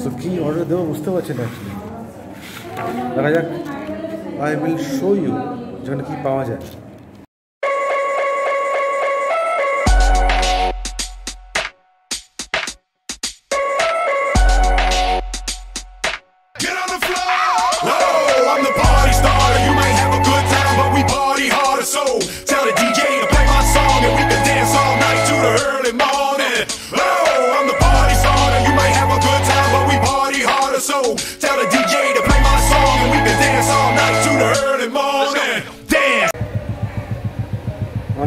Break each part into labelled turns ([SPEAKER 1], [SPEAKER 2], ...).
[SPEAKER 1] So কী order দেবো, বুঝতে পারছি না অ্যাকচুয়ালি দেখা যাক আই উইল শো ইউ যেখানে কী পাওয়া যায়।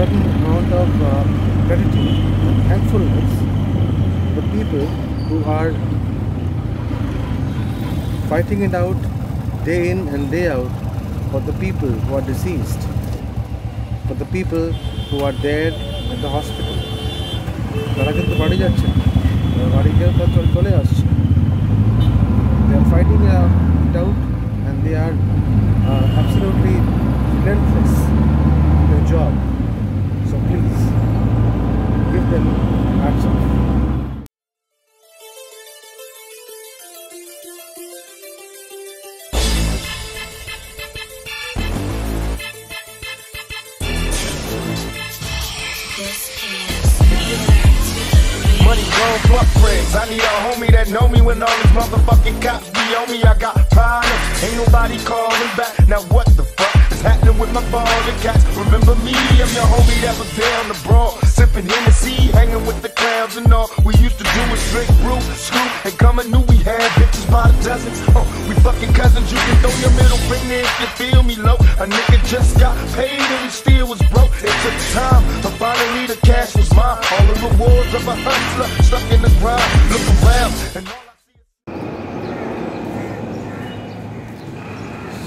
[SPEAKER 1] certain amount of uh, gratitude and thankfulness to the people who are fighting it out day in and day out for the people who are deceased, for the people who are there at the hospital. তারা কিন্তু বাড়ি যাচ্ছে না। তারা বাড়ি গিয়ে তো চল- চলে আসছে they are fighting it out and they are
[SPEAKER 2] Money grown fuck friends. I need a homie that know me when all these motherfucking cops be on me. I got problems. Ain't nobody calling back. Now what the fuck is happening with my ballin' cats? Remember me? I'm your homie that was down the broad Sipping Hennessy, hanging with the clowns and all. We used to do was drink brew, screw, and come and knew we had bitches by the dozens. Oh, we fucking cousins. You can throw your middle finger if you feel me low. A nigga just got paid and he still was broke. It took time, but finally the cash was mine. All the rewards of a hustler stuck in the grind. Look around and all I see is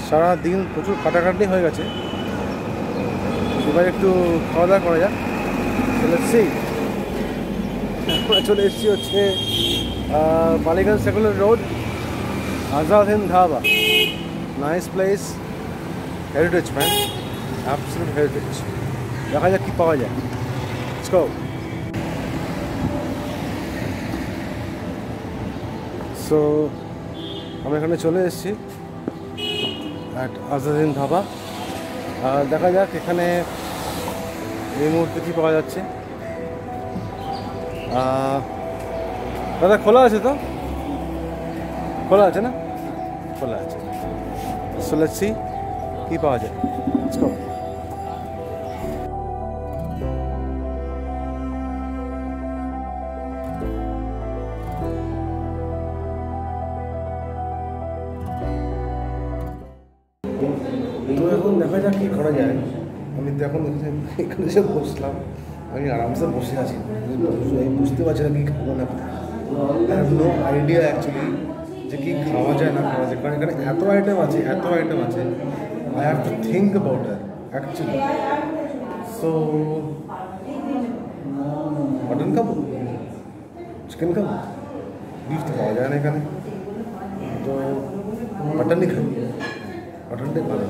[SPEAKER 1] সারা দিন প্রচুর কাটাকাটি হয়ে গেছে এবার একটু খাওয়া দাওয়া করা যাক এসছি আমরা চলে এসেছি হচ্ছে Ballygunge circular road, Azad Hind dhaba. Nice place heritage man absolute heritage দেখা যাক কী পাওয়া যায়। Let's সো আমরা এখানে চলে এসেছি অ্যাট আজাদিন ধাবা। আর দেখা যাক এখানে এই মুহূর্তে কী পাওয়া যাচ্ছে আহ, দাদা খোলা আছে তো খোলা আছে না খোলা আছে সো লেটস সি কী পাওয়া যায় আমি তো এখন এখানে এখানে এসে বসলাম আমি আরামসে বসে আছি আমি বুঝতে পারছি না কী খাবো না I have no idea actually যে কী খাওয়া যায় না খাওয়া যায় কারণ এখানে এত আইটেম আছে এত আইটেম আছে I have to think about it actually so mutton খাবো চিকেন খাবো বিফ তো পাওয়া যায় না এখানে তো মটনই খাবো মটনটাই ভালো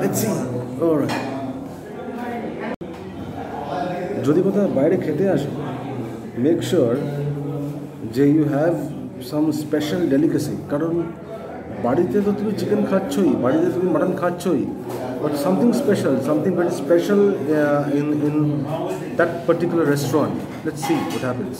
[SPEAKER 1] দেখছি যদি কোথাও বাইরে খেতে আসো মেক শিওর যে you have some special delicacy কারণ বাড়িতে তো তুমি চিকেন খাচ্ছই, বাড়িতে তুমি mutton খাচ্ছই
[SPEAKER 3] but something special something very special in in that particular restaurant let's see what happens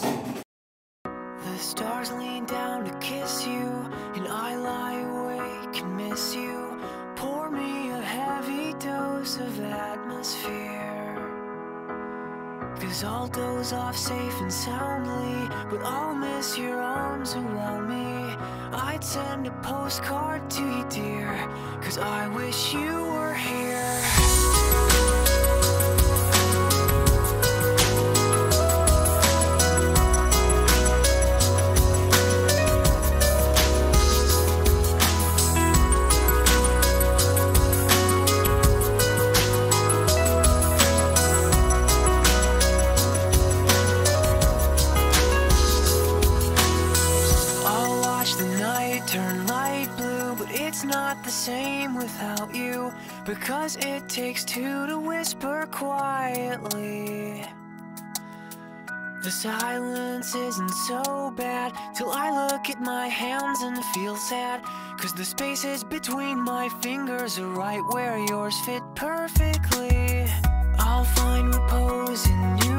[SPEAKER 3] Cause I'll doze off safe and soundly, but I'll miss your arms around me. I'd send a postcard to you, dear, cause I wish you were here. It's not the same without you. Because it takes two to whisper quietly. The silence isn't so bad till I look at my hands and feel sad. Cause the spaces between my fingers are right where yours fit perfectly. I'll find repose in new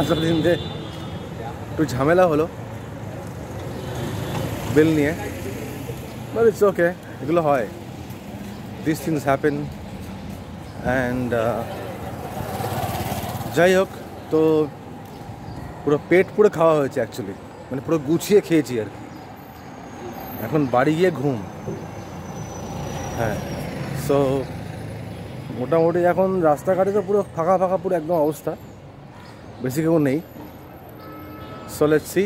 [SPEAKER 1] আসার দিন যে একটু ঝামেলা হলো। বিল নিয়ে। But it's okay এগুলো হয়। This things happen and যাই হোক, তো পুরো পেট পুরো খাওয়া হয়েছে অ্যাকচুয়ালি মানে পুরো গুছিয়ে খেয়েছি আর কি। এখন বাড়ি গিয়ে ঘুম। হ্যাঁ সো মোটামুটি এখন রাস্তাঘাটে তো পুরো ফাঁকা ফাঁকা পুরো একদম অবস্থা। বেশি কেউ নেই so let's see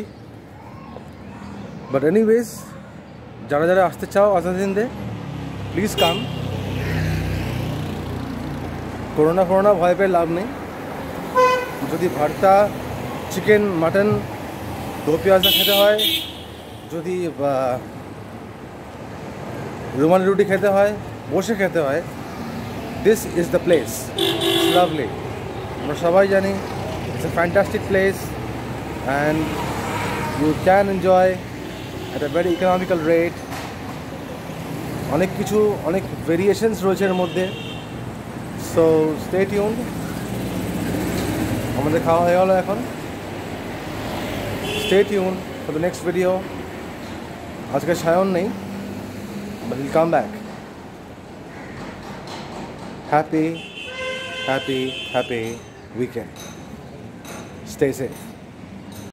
[SPEAKER 1] but anyways যারা যারা আসতে চাও দিন দে প্লিজ কাম করোনা ফোরোনা ভয় পেয়ে লাভ নেই যদি ভর্তা চিকেন মাটন দো পেঁয়াজা খেতে হয় যদি রুমালি রুটি খেতে হয় বসে খেতে হয় this is the place lovely আমরা সবাই জানি it's a fantastic place and you can enjoy at a very economical rate অনেক কিছু অনেক ভেরিয়েশনস রয়েছে এর মধ্যে। সো স্টে টিউন আমাদের খাওয়া হয়ে গেলো এখন। Stay tune for the next video আজকে সায়ন নেই but will come back happy, happy, happy weekend. Stay safe.